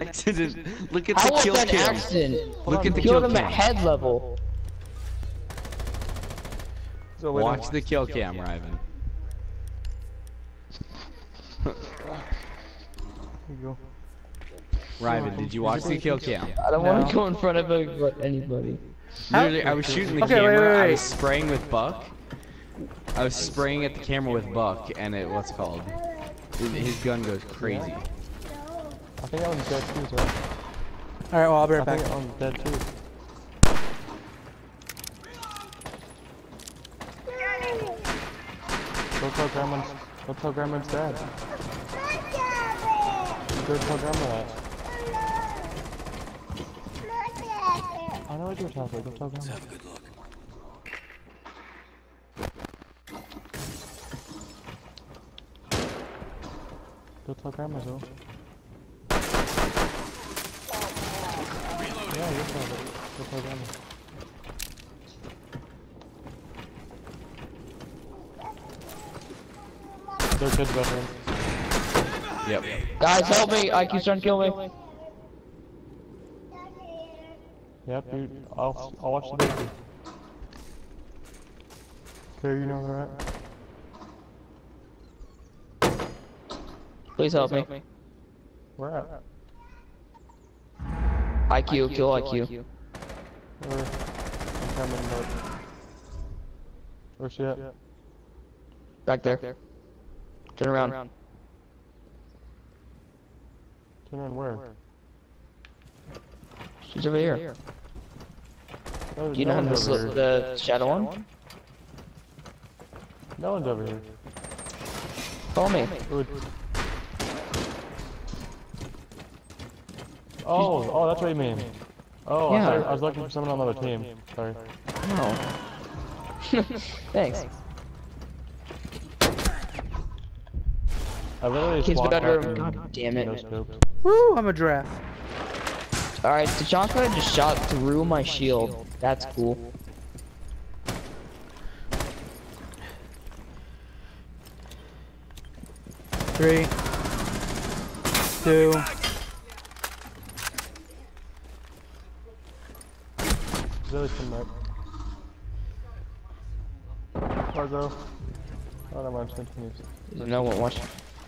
accident. Look at How the was kill that an cam. accident? Look at the Killed kill him at head level. So wait, Watch the kill cam, Ryven. There you go. Ryven, did you watch the kill cam? I don't want to go in front of anybody. Literally, I was shooting the Okay, wait, camera. wait, I was spraying with Buck. I was spraying at the camera with Buck, and it what's called? His- His gun goes crazy. I think that one's dead too, so. All right, well I'll be I right back. think that one's dead too. Go tell grandma's. Go tell grandma's dad. Go tell grandma that. I know what you're talking about. Go tell grandma. Go tell grandma, though. Yeah, you're tell it. Go tell grandma. Their kid's bedroom. Yep. Guys, help me! IQ's trying to kill me. Yep, you. I'll. I'll watch the baby. Okay, you know where they're at. Please help me. Where at? IQ, kill IQ. Where? I'm coming, but. Where's she at? Back there. Turn around. Turn around where? She's over here. No, oh, Do you no know how one's to over sl- the shadow one? No one's over here. Follow me. Good. Oh, oh, that's what you mean. Oh, I, Yeah. thought- I was looking for someone on the other team. Sorry. No. Thanks. I literally Kid's just walked bedroom. back God damn it. no. Woo! I'm a giraffe. Alright, The Tachanka just shot through my shield. That's cool. Three, two. Really come up. Cargo. Oh, never mind, just continues. No one watch.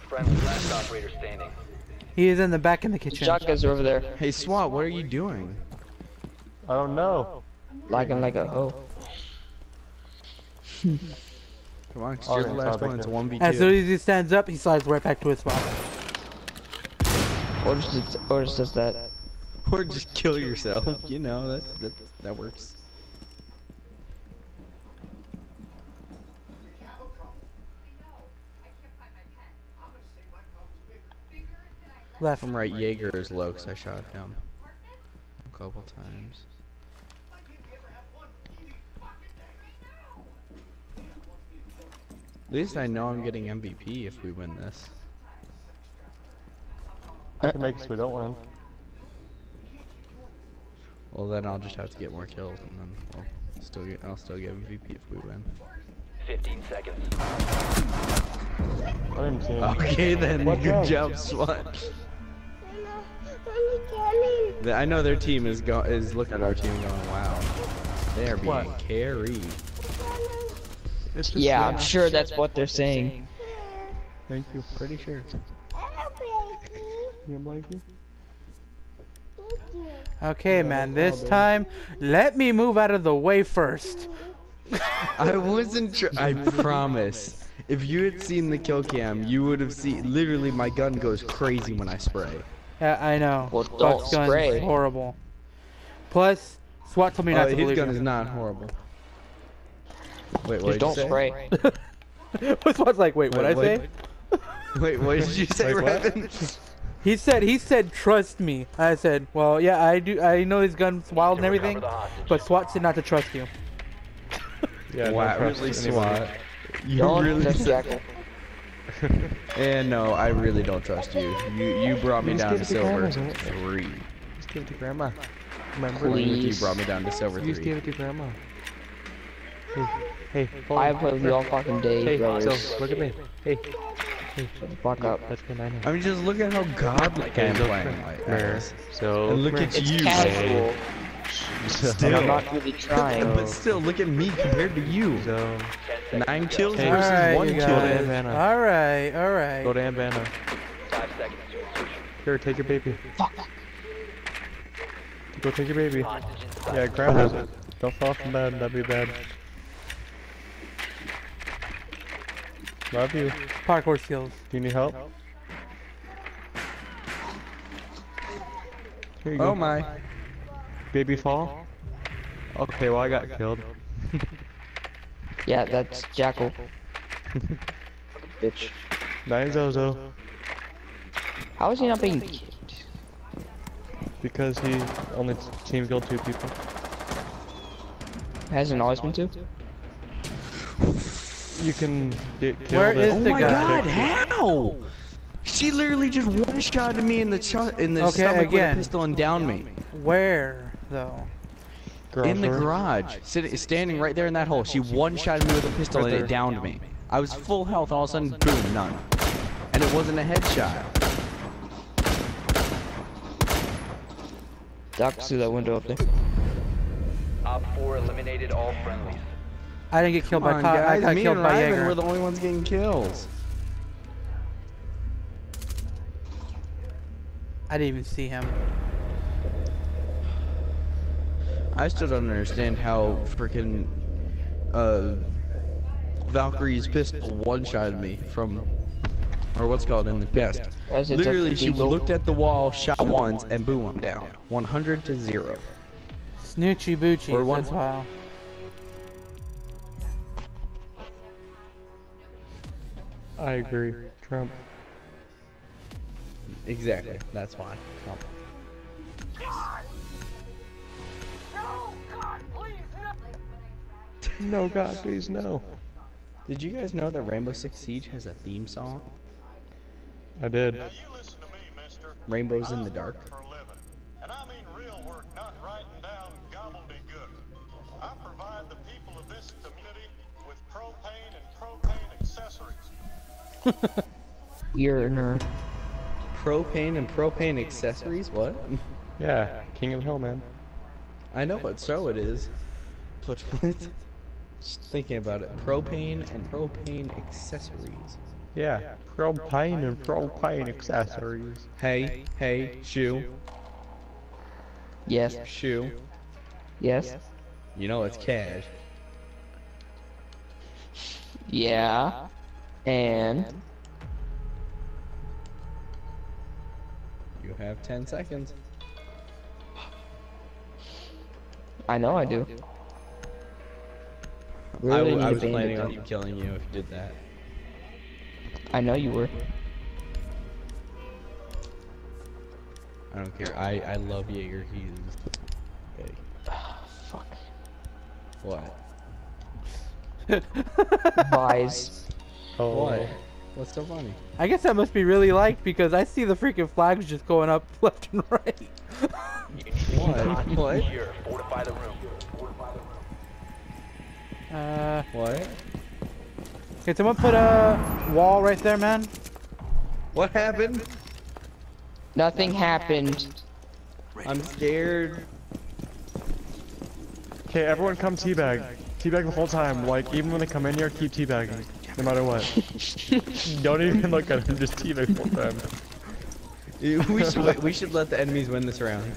Friendly last operator standing. He is in the back in the kitchen. Tachanka's over there. Hey, SWAT, what are you doing? I don't know. Lagging like a hoe. Come on, Oh, you're the last one. It's 1v2. As soon as he stands up, he slides right back to his spot. Or just, or just does that. Or just kill yourself. You know, that, that, that works. Left. I'm right, Jaeger is low because I shot him a couple times. At least I know I'm getting MVP if we win this. I can make it so we don't win. Well, then I'll just have to get more kills, and then I'll still get I'll still get MVP if we win. 15 seconds. I didn't see him. Okay then, What good round? job, SWAT. I know their team is go is looking at our team going, wow, they are being What? carried. Just Yeah, I'm sure that's what they're saying. Thank you. Pretty sure. You like you? Okay, man. This time, let me move out of the way first. I wasn't. Tr- I promise. If you had seen the kill cam, you would have seen. Literally, my gun goes crazy when I spray. Yeah, I know. Well, Buck's don't gun's spray. horrible. Plus, SWAT told me Oh, not to his gun him. is not horrible. Wait, what Just did don't say? spray. SWAT's like, wait, what I Wait, say? Wait, what did you say, Wait, what? Raven? He said, he said, trust me. I said, well, yeah, I do. I know his gun's wild and everything, but SWAT said not to trust you. Yeah, wow, don't really. SWAT. You Don't really trust said. Jackal. And eh, no, I really don't trust you. You you brought me Just down to give it to silver grandma, don't three. Just give it to grandma. Remember? Only if you brought me down to silver You just three. give it to grandma. Hey, hey, hold I on. play with you all fucking day, Hey, brothers. so look at me. Hey, Fuck up. That's good, I know. I mean, just look at how godlike I am so- playing like Mirror. this. So, And look at It's you. casual. Still. I'm not really trying. But still, look at me compared to you. so, Nine kills Hey, versus Alright, one you kill. guys. Havana. Alright, alright. go to Ambana. Five seconds to. Here, take your baby. Fuck. Go take your baby. Yeah, grab it. Don't fall from bed, that'd be bad. Love you. Parkour skills. Do you need help? Here you go. Oh my. Baby fall? Okay, well I got killed. Yeah, that's Jackal. Bitch. Nine Zozo. How is he not being kicked? Because he only team killed two people. Hasn't always been two? You can get killed. Where at- is Oh my guy? god, how? She literally just one shot me in the ch- in the Okay, stomach again. with a pistol and downed me. Where, though? Garage in the door? garage, sitting, standing right there in that hole. She one shot me with a pistol Right and it downed me. I was full health, all of a sudden, boom, none. And it wasn't a headshot. Ducks through that window up there. Op 4 eliminated all friendlies. I didn't get killed Come by on, I got me killed and by Ryman Jaeger. were the only ones getting kills. I didn't even see him. I still don't understand how freaking uh, Valkyrie's pistol one-shotted me from, or what's called in the chest. As it's Literally, she looked at the wall, shot once, and boom, I'm down. 100 to zero. Snoochie Boochie. Or one- That's I agree. Trump. Exactly. That's why. No, God, please, no. Did you guys know that Rainbow Six Siege has a theme song? I did. You listen to me. Rainbows in the Dark. accessories. You're a nerd. Propane and propane accessories? What? Yeah, King of the Hill, man. I know what so it is. But what? Just thinking about it. Propane and propane accessories. Yeah, propane and propane accessories. Hey, hey, shoe, Yes. shoe. Yes. You know it's cash. Yeah. And You have 10 seconds. I know I do. I, Really w- need I a was planning on killing you if you did that. I know you were. I don't care. I, I love Jaeger. He's. Hey, Fuck. what? Buys. Oh, What? What's so funny? I guess that must be really liked because I see the freaking flags just going up left and right. What? what? Secure. Fortify the room. Uh, What? can someone put a wall right there, man? What happened? Nothing happened. I'm scared. Okay, everyone come teabag. Teabag the whole time. Like, even when they come in here, keep teabagging. No matter what. Don't even look at them, just teabag the whole time. We should we should let the enemies win this round.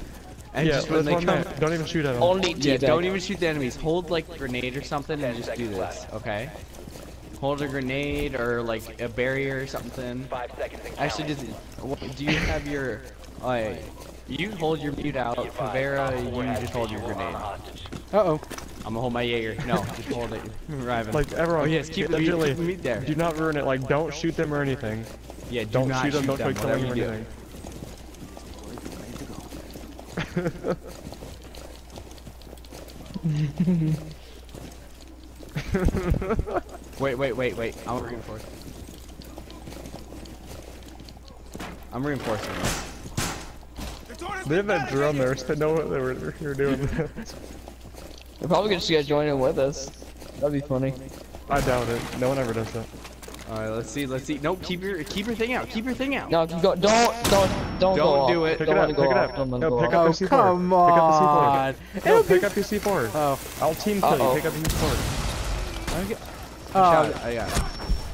And yeah, just when they come, minute. Don't even shoot at them. Only yeah, don't even shoot the enemies. Hold like a grenade or something and just do this, okay? Hold a grenade or like a barrier or something. Five seconds Actually, counting. does, do you have your, uh, you hold your mute out, Favera, you just hold your grenade. Uh oh. I'm gonna hold my Jaeger. No, just hold it. Riven. Like, everyone, Oh yes, keep the mute, keep mute there. do not ruin it. Like, don't shoot them or anything. Yeah, do Don't not shoot them, don't try them, killing them or whatever you do. anything. Wait, wait, wait, wait. I'm reinforcing. I'm reinforcing. this. They have that drum there, so they know what they were, they were doing. They're probably just gonna join in with us. That'd be funny. I doubt it. No one ever does that. All right, let's see. Let's see. Nope. Keep your keep your thing out. Keep your thing out. No, go, don't, don't, don't Don't do off. it. Pick Don't it let up, go pick it up. Don't let No, pick off. up Oh, the C4. come Pick up the C4. on. No, pick up your C4. Oh, I'll team kill Uh-oh. you. Pick up your C4. Uh, oh, I got it.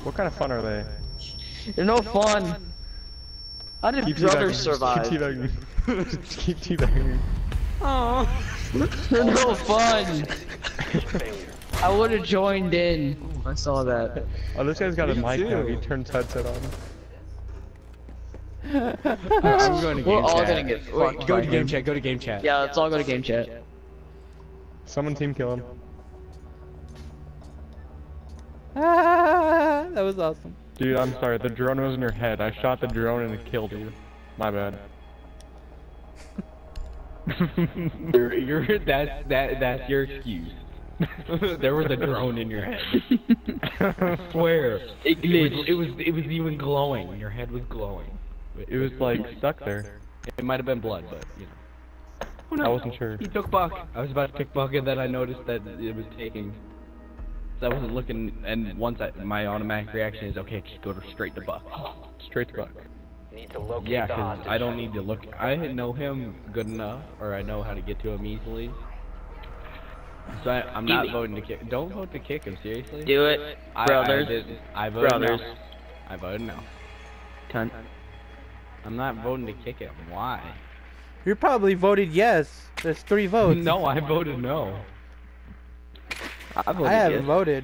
What kind of fun are they? They're no fun. How did Keep brothers teabagging. survive? Keep teabagging. Just keep teabagging. They're no fun. I would have joined in. I saw that. Oh, this guy's got a Me mic now. He turns headset on. I'm going to game We're all gonna get Wait, fucked go to game him. chat. Go to game chat. Yeah, let's all go to game chat. Someone team kill him. ah, that was awesome. Dude, I'm sorry. The drone was in your head. I shot the drone and it killed you. My bad. You're, you're that that that's your excuse. there was a drone in your head. I swear. It, was, it was it was even glowing. Your head was glowing. It was like stuck there. It might have been blood, but you know. Who knows? I wasn't sure. He took Buck. I was about to pick Buck, and then I noticed that it was taking. So I wasn't looking, and once I, my automatic reaction is okay, just go to straight to Buck. Straight to buck. Need to locate Yeah, the 'cause hostage. I don't need to look. I know him good enough, or I know how to get to him easily. So I, I'm not voting to kick. Don't vote to kick him. Seriously. Do it, I, brothers. I, did, I voted Brothers. no. I voted no. Cunt. I'm not voting to kick him. Why? You probably voted yes. There's three votes. No, I voted no. I voted I haven't yes. voted.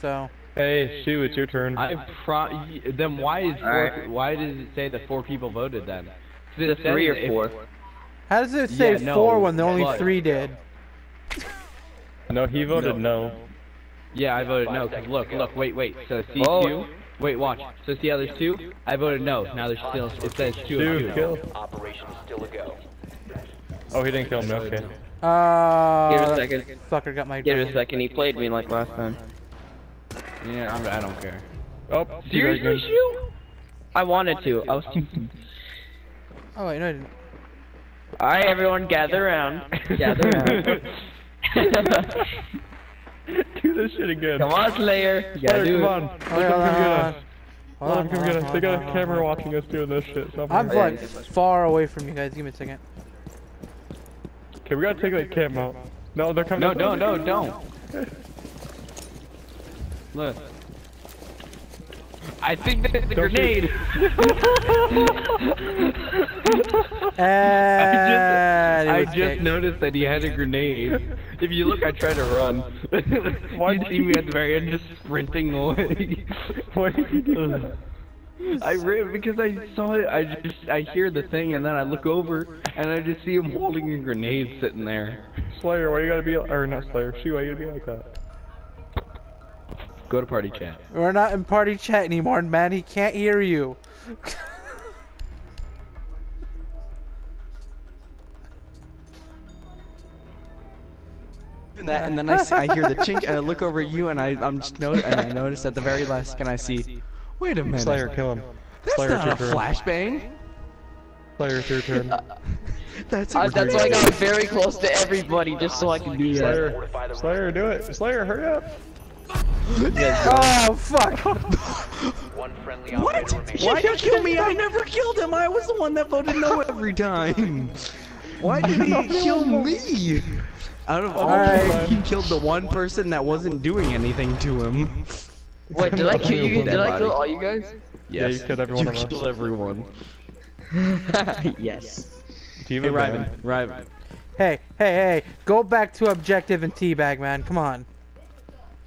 So, Hey, Shu, it's your turn. I pro. Then why is four, Alright. why does it say that four people voted then? 'Cause it The three or four. how does it say Yeah, no, four when the only but- three did? No, he voted no. Yeah, I voted no. Cause look, look, wait, wait. So see Oh. two. Wait, watch. So see how there's two? I voted no. Now there's still. It says two two. kill. Operation is still a go. Oh, he didn't kill him. Okay. Uh, Give a second. Sucker got my. Give a second. He played me like last time. Yeah, I'm, I don't care. Oh, Seriously, teabagging. Shu? I wanted to. I was. Oh wait, no, I didn't. All right, everyone, gather around. Gather around. Do this shit again. Come on, Slayer. You gotta Slayer, do come it. on. Hold Let on, come get hold us. on. Hold on, come get us. They got a camera watching us doing this shit. Stop I'm it. like far away from you guys. Give me a second. Okay, we gotta take that cam out. No, they're coming. No, out. no, no, don't. Look. I think that the Don't grenade. And I uh, it was just noticed that he had a grenade. If you look, I tried to run. Why'd you see me at the very end just sprinting away. Why did you do that? I ran because I saw it. I just I hear the thing and then I look over and I just see him holding a grenade sitting there. Slayer, why you gotta be or not Slayer? Shoot, why you gotta be like that? Go to party chat. We're not in party chat anymore, man. He can't hear you. And, that, and then I, see, I hear the chink, and I look over at you, and I I'm just no, and I notice at the very last second I see, wait a minute, Slayer, kill him. that's Slayer, not a turn. flashbang. Slayer, it's your turn. That's Uh, that's why I got very close to everybody just so I can do that. Slayer, Fortify Slayer, do it. Slayer, hurry up. Oh fuck! One friendly What? operator remaining. Why did you kill me? I never killed him. I was the one that voted no every time. Why did he kill me? Out of all, Alright. he killed the one person that wasn't doing anything to him. Wait, did I kill you? Did I kill all you guys? Yeah, you killed every one you killed everyone. yes. Team Hey, of Ryven, man. Ryven. Hey, hey, hey! Go back to objective and teabag, man. Come on.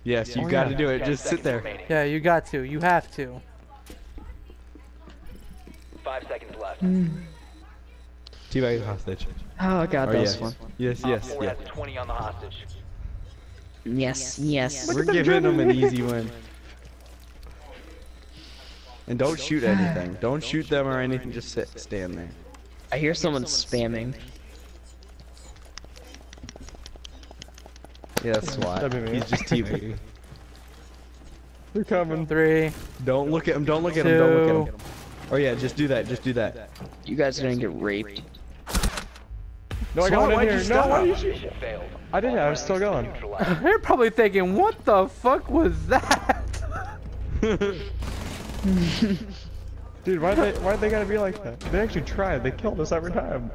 Yes, you Oh, got to yeah. do it. Just sit there. remaining. Yeah, you got to. You have to. Five seconds left. Mm. Teabag hostage. Oh, I got Or this yes. one. Yes, Op yes, four yes. has 20 on the hostage. Yes, yes. We're giving him an easy win. And don't shoot anything. Don't shoot them or anything. Just sit, stand there. I hear someone spamming. Yeah, that's why. That'd be me. He's just teabagging. They're coming. Three. Don't look at him. Don't look at him. Don't look at him. Oh yeah, just do that. Just do that. You guys are gonna get raped. No, I Swat, got one in why'd here. No, stop? why you shoot? Failed. I didn't. I was still going. They're probably thinking, what the fuck was that? Dude, why they why they gotta be like that? They actually tried. They killed us every time.